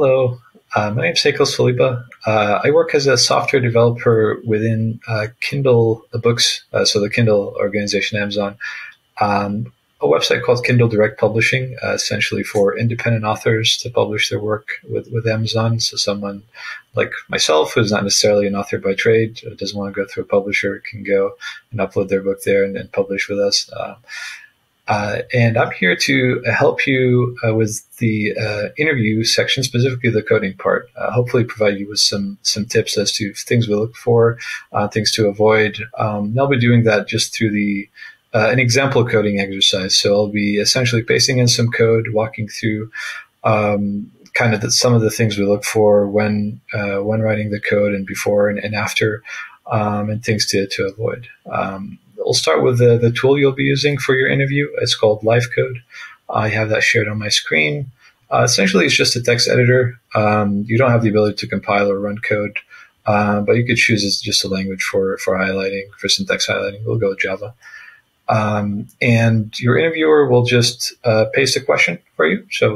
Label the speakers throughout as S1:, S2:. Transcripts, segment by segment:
S1: Hello, uh, my name is Heiko Saliba. Uh, I work as a software developer within uh, Kindle Books, uh, so the Kindle organization, Amazon. Um, a website called Kindle Direct Publishing, uh, essentially for independent authors to publish their work with, with Amazon. So someone like myself, who's not necessarily an author by trade, doesn't want to go through a publisher, can go and upload their book there and, and publish with us. Uh, uh, and I'm here to help you uh, with the uh, interview section, specifically the coding part. Uh, hopefully, provide you with some some tips as to things we look for, uh, things to avoid. Um, I'll be doing that just through the uh, an example coding exercise. So I'll be essentially pasting in some code, walking through um, kind of the, some of the things we look for when when writing the code and before and, and after, um, and things to to avoid. Um, we'll start with the, the tool you'll be using for your interview. It's called LiveCode. I have that shared on my screen. Uh, essentially, it's just a text editor. Um, you don't have the ability to compile or run code, uh, but you could choose just a language for, for highlighting, for syntax highlighting. We'll go with Java. Um, and your interviewer will just uh, paste a question for you. So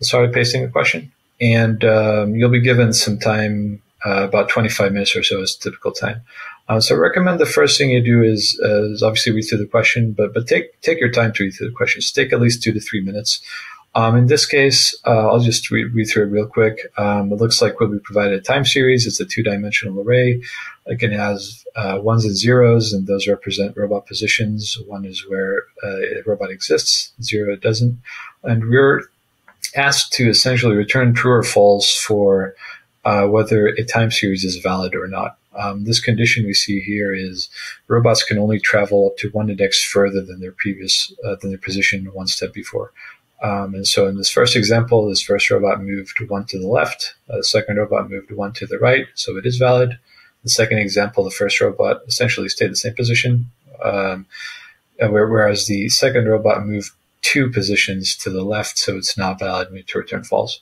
S1: we'll start pasting a question, and um, you'll be given some time, uh, about 25 minutes or so is typical time. Uh, so I recommend the first thing you do is, uh, is obviously read through the question, but but take take your time to read through the questions. Take at least two to three minutes. Um, in this case, uh, I'll just read, read, through it real quick. Um, it looks like we'll be provided a time series. It's a two-dimensional array. Again, it has uh, ones and zeros, and those represent robot positions. One is where uh, a robot exists, zero it doesn't. And we're asked to essentially return true or false for uh, whether a time series is valid or not. Um, this condition we see here is robots can only travel up to one index further than their previous uh, than their position one step before. Um, and so in this first example, this first robot moved one to the left, uh, the second robot moved one to the right, so it is valid. The second example, the first robot essentially stayed the same position, um, whereas the second robot moved two positions to the left, so it's not valid. Need to return false.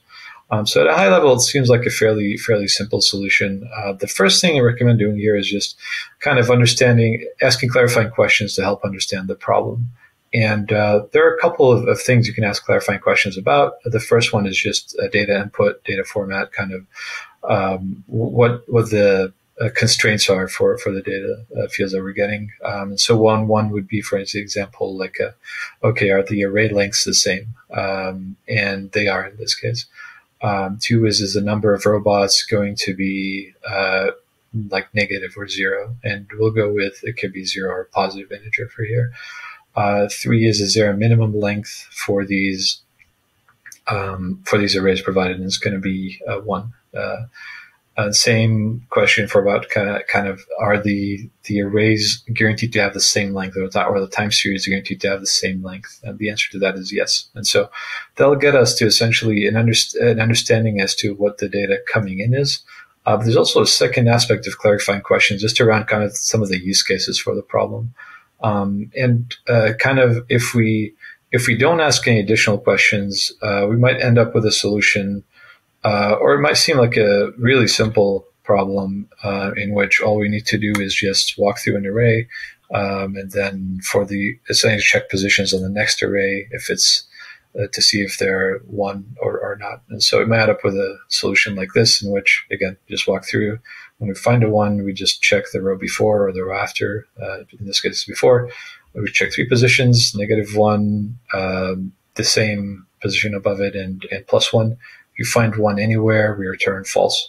S1: Um, so at a high level, it seems like a fairly fairly simple solution. Uh, the first thing I recommend doing here is just kind of understanding, asking clarifying questions to help understand the problem. And uh, there are a couple of, of, things you can ask clarifying questions about. The first one is just data input, data format, kind of um, what what the uh, constraints are for, for the data uh, fields that we're getting. Um, so one one would be, for example, like a, okay, are the array lengths the same? Um, and they are in this case. Um, two is is the number of robots going to be uh, like negative or zero, and we'll go with it could be zero or positive integer for here. Uh, three is is there a minimum length for these um, for these arrays provided, and it's going to be uh, one. Uh, uh, same question for about kind of, kind of are the the arrays guaranteed to have the same length or the time series guaranteed to have the same length? And the answer to that is yes. And so that'll get us to essentially an, underst- an understanding as to what the data coming in is. Uh, but there's also a second aspect of clarifying questions just around kind of some of the use cases for the problem. Um, and uh, kind of if we if we don't ask any additional questions, uh, we might end up with a solution uh, or it might seem like a really simple problem uh, in which all we need to do is just walk through an array um, and then for the essentially check positions on the next array if it's uh, to see if they're one or, or not. And so it might end up with a solution like this in which, again, just walk through. When we find a one, we just check the row before or the row after. Uh, in this case, before. We check three positions, negative one, um, the same position above it, and, and plus one you find one anywhere, we return false.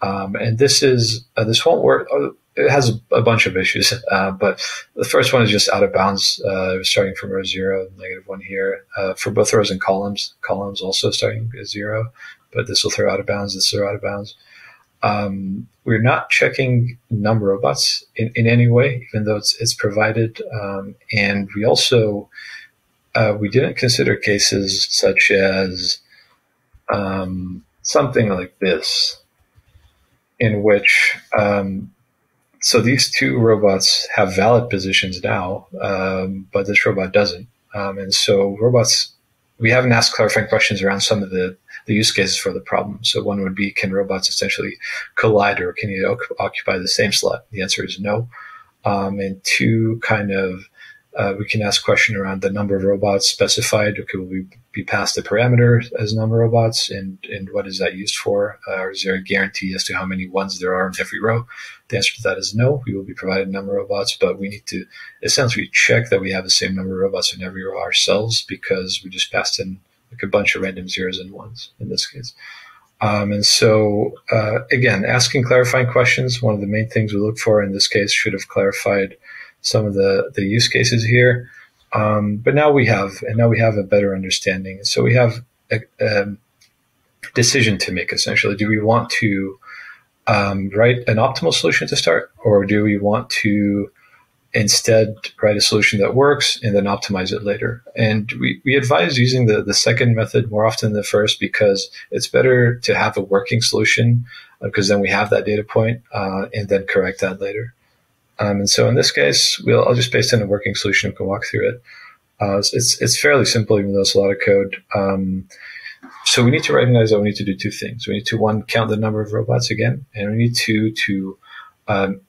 S1: Um, and this is uh, this won't work. Uh, it has a bunch of issues, uh, but the first one is just out of bounds, uh, starting from row zero, negative one here uh, for both rows and columns. Columns also starting at zero, but this will throw out of bounds. This will throw out of bounds. Um, we're not checking number robots in, in any way, even though it's it's provided, um, and we also uh, we didn't consider cases such as um, something like this, in which um, so these two robots have valid positions now, um, but this robot doesn't. Um, and so robots, we haven't asked clarifying questions around some of the, the use cases for the problem. So one would be, can robots essentially collide or can you occupy the same slot? The answer is no. Um, and two, kind of Uh, we can ask question around the number of robots specified. Okay, will we be passed a parameter as number of robots, and and what is that used for? Uh, is there a guarantee as to how many ones there are in every row? The answer to that is no. We will be provided a number of robots, but we need to essentially check that we have the same number of robots in every row ourselves because we just passed in like a bunch of random zeros and ones in this case. Um, and so, uh, again, asking clarifying questions, one of the main things we look for in this case should have clarified some of the, the use cases here. Um, but now we have, and now we have a better understanding. So we have a, a decision to make essentially. Do we want to um, write an optimal solution to start, or do we want to instead write a solution that works and then optimize it later. And we, we advise using the, the second method more often than the first because it's better to have a working solution because uh, then we have that data point uh, and then correct that later. Um, and so in this case, we'll, I'll just paste in a working solution. We can walk through it. Uh, it's, it's fairly simple, even though it's a lot of code. Um, so we need to recognize that we need to do two things. We need to one count the number of robots again, and we need two to um,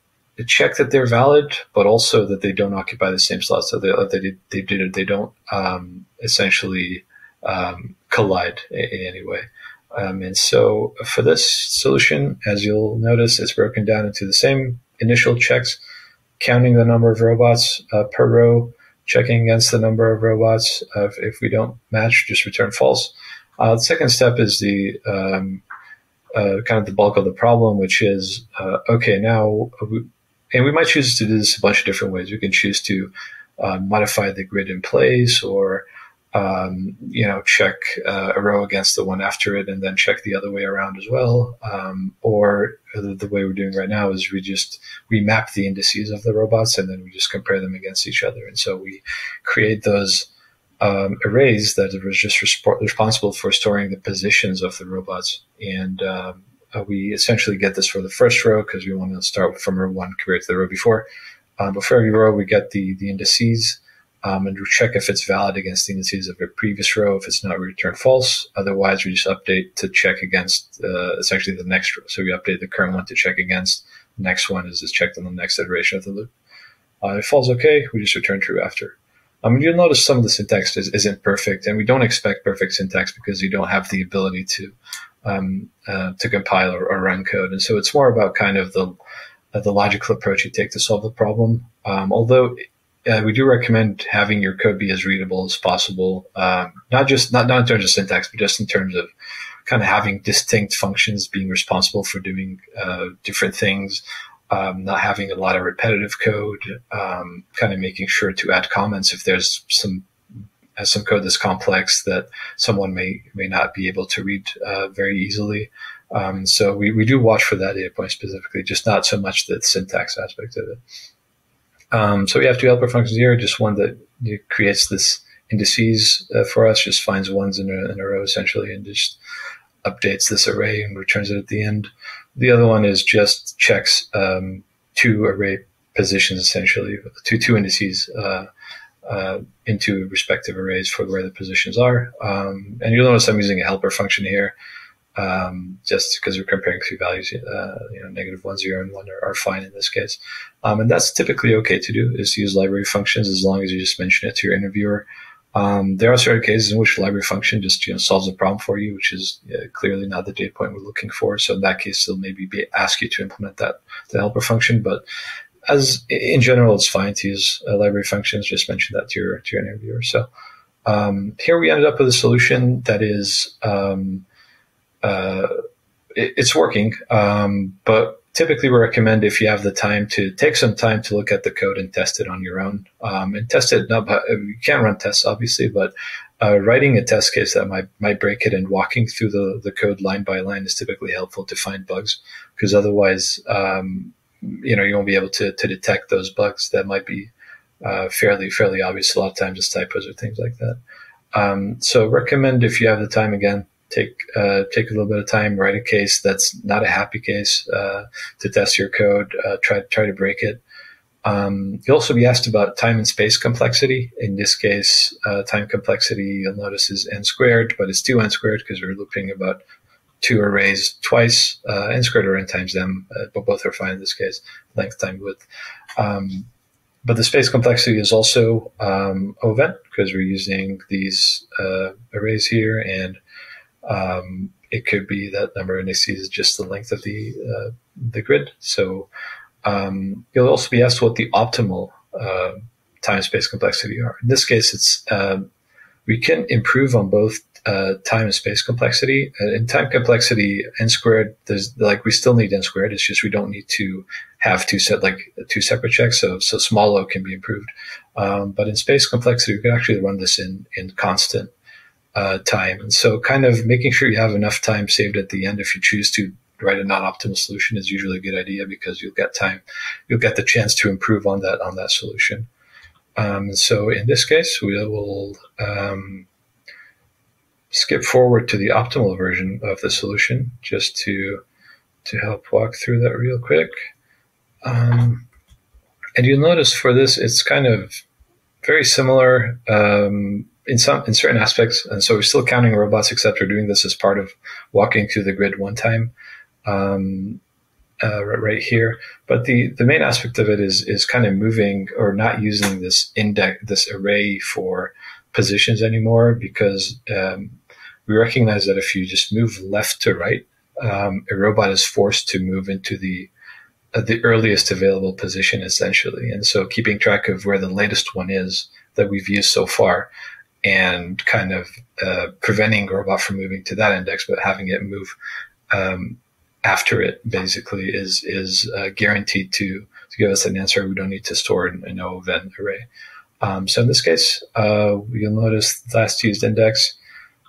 S1: check that they're valid, but also that they don't occupy the same slot, so they they, they, they don't um, essentially um, collide in any way. Um, and so for this solution, as you'll notice, it's broken down into the same initial checks, counting the number of robots uh, per row, checking against the number of robots. Uh, if, we don't match, just return false. Uh, the second step is the um, uh, kind of the bulk of the problem, which is uh, okay. Now we, and we might choose to do this a bunch of different ways. We can choose to modify the grid in place or um, you know, check uh, a row against the one after it and then check the other way around as well. Um, or the, the, way we're doing right now is we just, we map the indices of the robots and then we just compare them against each other. And so we create those um, arrays that are just resp- responsible for storing the positions of the robots. And um, uh, we essentially get this for the first row because we want to start from row one compared to the row before. Um, but for every row, we get the, the indices um, and check if it's valid against the indices of a previous row. If it's not, we return false. Otherwise, we just update to check against uh, essentially the next row. So we update the current one to check against. The next one is just checked on the next iteration of the loop. Uh, if false okay, we just return true after. Um, you'll notice some of the syntax is, isn't perfect, and we don't expect perfect syntax because you don't have the ability to um, uh, to compile or, or, run code. And so it's more about kind of the uh, the logical approach you take to solve the problem. Um, although uh, we do recommend having your code be as readable as possible, um, not just not not in terms of syntax, but just in terms of kind of having distinct functions being responsible for doing uh, different things. Um, not having a lot of repetitive code, um, kind of making sure to add comments if there's some has some code that's complex that someone may may not be able to read uh, very easily. Um, so we, we do watch for that data point specifically, just not so much the syntax aspect of it. Um, so we have two helper functions here, just one that creates this indices uh, for us, just finds ones in a, in a, row essentially, and just updates this array and returns it at the end. The other one is just checks um, two array positions essentially, two two indices. Uh, uh, into respective arrays for where the positions are. Um, and you'll notice I'm using a helper function here, um, just because we're comparing two values. Uh, you know, negative one, zero, and one are, are fine in this case. Um, and that's typically okay to do is to use library functions as long as you just mention it to your interviewer. Um, there are certain cases in which library function just you know solves a problem for you, which is uh, clearly not the data point we're looking for. So in that case, they'll maybe be, ask you to implement that the helper function. But as in general, it's fine to use uh, library functions. Just mention that to your to your interviewer. So um, here we ended up with a solution that is um, uh, it, it's working, um, but typically we recommend if you have the time to take some time to look at the code and test it on your own um, and test it. Not, you can't run tests obviously, but uh, writing a test case that might might break it and walking through the, the code line by line is typically helpful to find bugs because otherwise um, you know you won't be able to to detect those bugs that might be uh, fairly fairly obvious. A lot of times it's typos or things like that. Um, so recommend if you have the time again, take uh, take a little bit of time, write a case that's not a happy case uh, to test your code. Uh, try try to break it. Um, you'll also be asked about time and space complexity. In this case, uh, time complexity you'll notice is n squared, but it's two n squared because we're looping about two arrays twice, uh, n squared or n times them, uh, but both are fine in this case, length times width. Um, but the space complexity is also um, because we're using these uh, arrays here, and um, it could be that number of indices is just the length of the uh, the grid. So um, you'll also be asked what the optimal uh, time space complexity are. In this case, it's um, we can improve on both uh, time and space complexity. Uh, in time complexity, n squared, there's like we still need n squared. It's just we don't need to have two set like two separate checks. So so small o can be improved. Um, but in space complexity, we can actually run this in in constant uh, time. And so kind of making sure you have enough time saved at the end if you choose to write a non-optimal solution is usually a good idea because you'll get time, you'll get the chance to improve on that on that solution. Um, so in this case, we will um, skip forward to the optimal version of the solution just to to help walk through that real quick. Um, and you'll notice for this, it's kind of very similar um, in some in certain aspects. And so we're still counting robots, except we're doing this as part of walking through the grid one time. Um, uh, right here. But the, the main aspect of it is is kind of moving or not using this index this array for positions anymore because um, we recognize that if you just move left to right, um, a robot is forced to move into the uh, the earliest available position essentially. And so keeping track of where the latest one is that we've used so far and kind of uh, preventing robot from moving to that index, but having it move um, after it basically is is uh, guaranteed to to give us an answer. We don't need to store an O-event array. Um, so in this case, uh, you'll notice last used index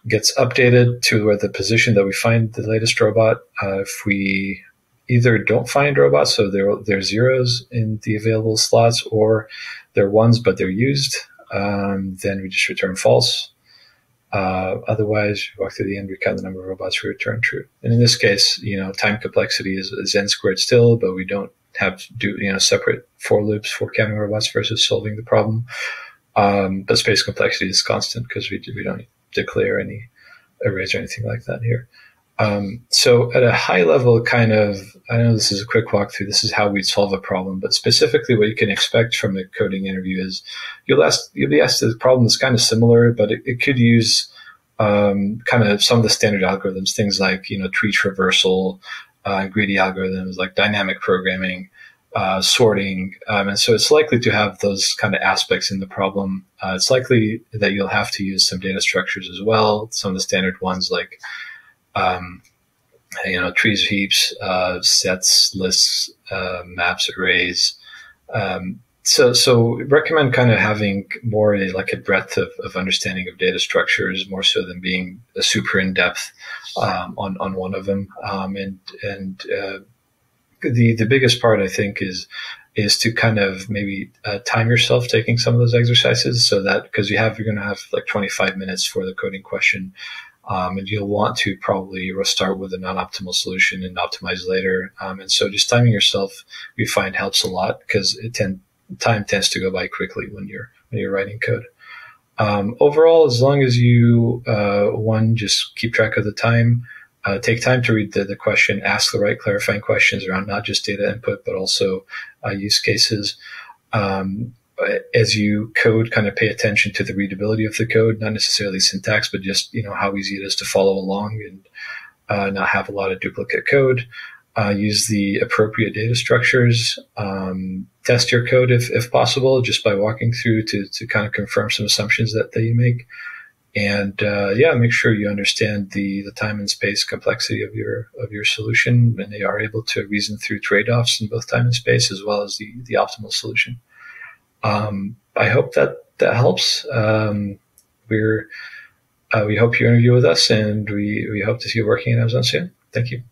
S1: gets updated to where the position that we find the latest robot. Uh, if we either don't find robots, so they're, they're zeros in the available slots, or they're ones but they're used, um, then we just return false. Uh, otherwise, we walk through the end, we count the number of robots, we return true. And in this case, you know, time complexity is, is n squared still, but we don't have to do, you know, separate for loops for counting robots versus solving the problem. Um, but space complexity is constant because we, we don't declare any arrays or anything like that here. Um, so at a high level, kind of, I know this is a quick walkthrough. This is how we solve a problem, but specifically what you can expect from a coding interview is you'll ask, you'll be asked the problem is kind of similar, but it, it could use, um, kind of some of the standard algorithms, things like, you know, tree traversal, uh, greedy algorithms like dynamic programming, uh, sorting. Um, and so it's likely to have those kind of aspects in the problem. Uh, it's likely that you'll have to use some data structures as well. Some of the standard ones like, um, you know, trees, heaps, uh, sets, lists, uh, maps, arrays. Um, so, so recommend kind of having more a, like a breadth of, of understanding of data structures, more so than being a super in depth um, on on one of them. Um, and and uh, the the biggest part I think is is to kind of maybe uh, time yourself taking some of those exercises so that because you have you're going to have like 25 minutes for the coding question um, and you'll want to probably start with a non-optimal solution and optimize later. Um, and so just timing yourself, we find helps a lot because it tend, time tends to go by quickly when you're, when you're writing code. Um, overall, as long as you, uh, one, just keep track of the time, uh, take time to read the, the question, ask the right clarifying questions around not just data input, but also uh, use cases. Um, as you code, kind of pay attention to the readability of the code, not necessarily syntax, but just you know how easy it is to follow along and uh, not have a lot of duplicate code. Uh, use the appropriate data structures. Um, test your code if, if possible, just by walking through to, to kind of confirm some assumptions that, that you make. And uh, yeah, make sure you understand the, the time and space complexity of your of your solution, and they are able to reason through trade offs in both time and space as well as the the optimal solution um, I hope that that helps. Um, we're uh, we hope you interview with us, and we we hope to see you working in Amazon soon. Thank you.